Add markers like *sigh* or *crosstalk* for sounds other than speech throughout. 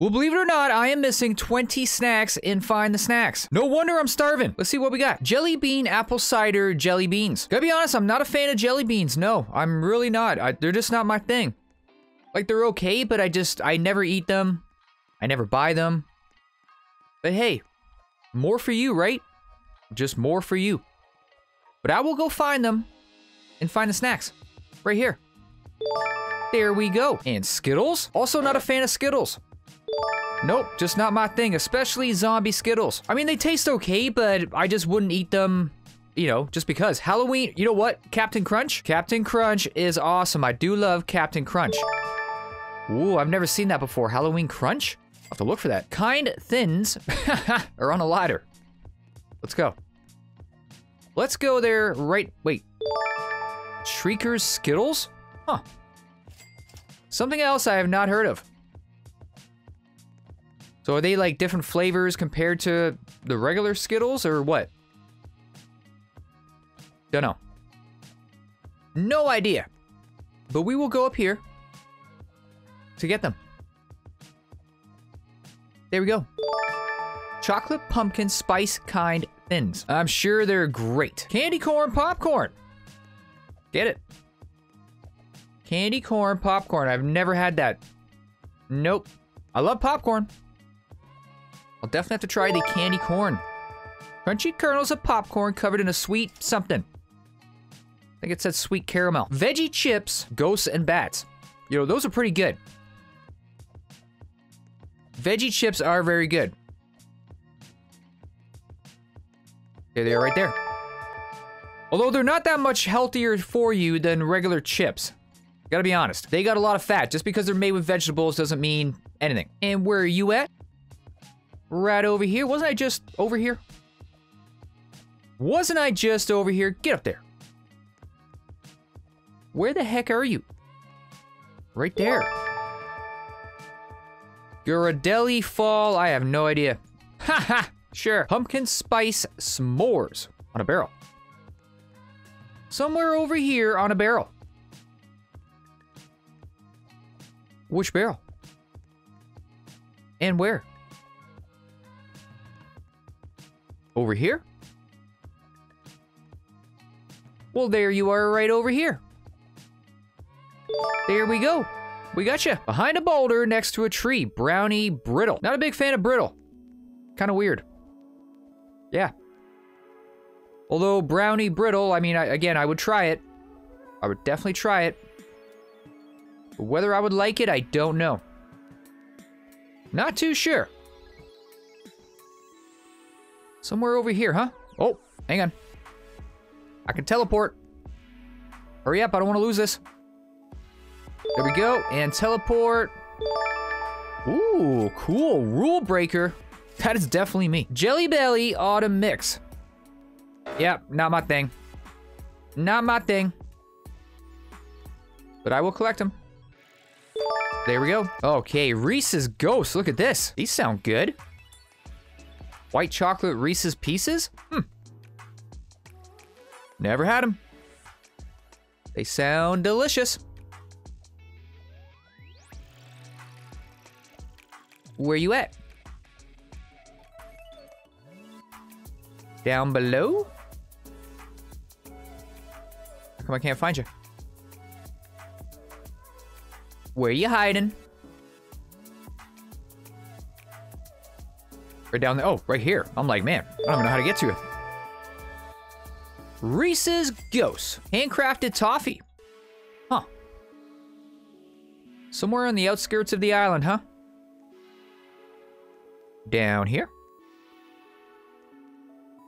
Well, believe it or not, I am missing 20 snacks in Find the Snacks. No wonder I'm starving. Let's see what we got. Jelly bean, apple cider, jelly beans. Gotta be honest, I'm not a fan of jelly beans. No, I'm really not. I, they're just not my thing. Like, they're okay, but I just, I never eat them. I never buy them. But hey, more for you, right? Just more for you. But I will go find them and find the snacks. Right here. There we go. And Skittles? Also not a fan of Skittles. Nope, just not my thing, especially zombie Skittles. I mean, they taste okay, but I just wouldn't eat them, you know, just because. Halloween, you know what? Captain Crunch? Captain Crunch is awesome. I do love Captain Crunch. Ooh, I've never seen that before. Halloween Crunch? I'll have to look for that. Kind Thins *laughs* are on a ladder. Let's go. Let's go there right, wait. Shrieker's Skittles? Huh. Something else I have not heard of. So are they like different flavors compared to the regular Skittles or what? Don't know. No idea. But we will go up here to get them. There we go. Chocolate pumpkin spice kind thins. I'm sure they're great. Candy corn popcorn. Get it. Candy corn popcorn. I've never had that. Nope. I love popcorn. I'll definitely have to try the candy corn. Crunchy kernels of popcorn covered in a sweet something. I think it said sweet caramel. Veggie chips, ghosts and bats. You know, those are pretty good. Veggie chips are very good. There they are right there. Although they're not that much healthier for you than regular chips. Gotta be honest. They got a lot of fat. Just because they're made with vegetables doesn't mean anything. And where are you at? Right over here. Wasn't I just over here? Wasn't I just over here? Get up there. Where the heck are you? Right there. Ghirardelli Fall. I have no idea. *laughs* Haha. sure. Pumpkin spice s'mores on a barrel. Somewhere over here on a barrel. Which barrel? And where? Over here? Well, there you are right over here. There we go. We got you. Behind a boulder next to a tree. Brownie brittle. Not a big fan of brittle. Kind of weird. Yeah. Although brownie brittle, I mean, I, again, I would try it. I would definitely try it. But whether I would like it, I don't know. Not too sure. Somewhere over here, huh? Oh, hang on. I can teleport. Hurry up, I don't want to lose this. There we go, and teleport. Ooh, cool. Rule breaker. That is definitely me. Jelly Belly Autumn Mix. Yep, not my thing. Not my thing. But I will collect them. There we go. Okay, Reese's Ghost. Look at this. These sound good. White chocolate Reese's Pieces? Hmm. Never had them. They sound delicious. Where you at? Down below? How come I can't find you? Where you hiding? Right down there. Oh, right here. I'm like, man, I don't even know how to get to it. Reese's Ghosts. Handcrafted toffee. Huh. Somewhere on the outskirts of the island, huh? Down here.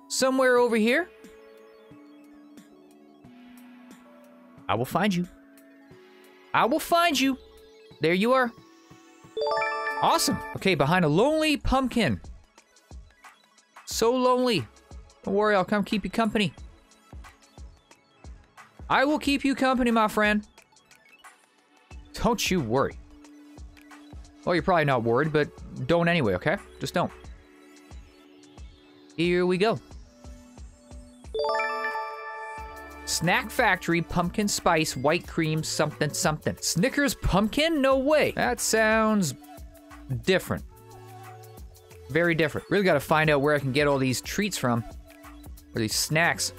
Somewhere over here. I will find you. I will find you. There you are. Awesome. Okay, behind a lonely pumpkin. So lonely. Don't worry, I'll come keep you company. I will keep you company, my friend. Don't you worry. Well, you're probably not worried, but don't anyway, okay? Just don't. Here we go. Snack Factory Pumpkin Spice White Cream something something. Snickers Pumpkin? No way. That sounds different. Very different. Really got to find out where I can get all these treats from. Or these snacks.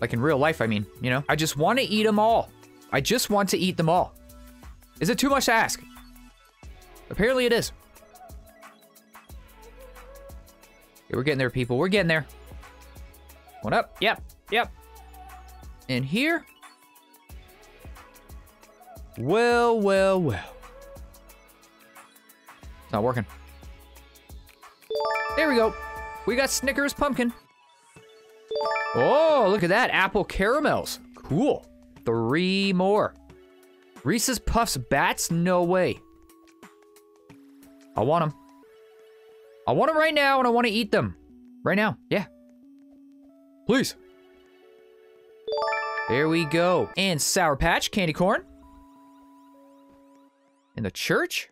Like in real life, I mean, you know? I just want to eat them all. I just want to eat them all. Is it too much to ask? Apparently it is. Okay, we're getting there, people. We're getting there. One up. Yep. Yep. And here. Well, well, well. It's not working. There we go. We got Snickers pumpkin. Oh, look at that. Apple caramels. Cool. Three more. Reese's Puffs bats? No way. I want them. I want them right now and I want to eat them. Right now. Yeah. Please. There we go. And Sour Patch candy corn. In the church?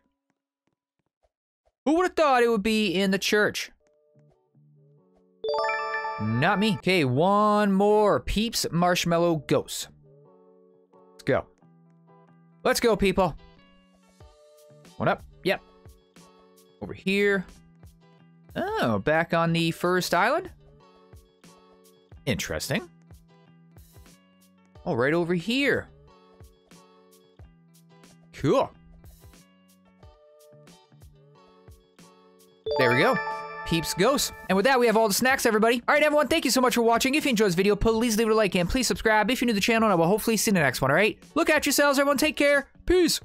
Who would have thought it would be in the church? Not me. Okay, one more. Peeps Marshmallow Ghost. Let's go. Let's go, people. One up. Yep. Over here. Oh, back on the first island? Interesting. Oh, right over here. Cool. There we go. Peeps Ghost. And with that, we have all the snacks, everybody. All right, everyone, thank you so much for watching. If you enjoyed this video, please leave it a like and please subscribe if you're new to the channel, and I will hopefully see you in the next one, all right? Look at yourselves, everyone. Take care. Peace.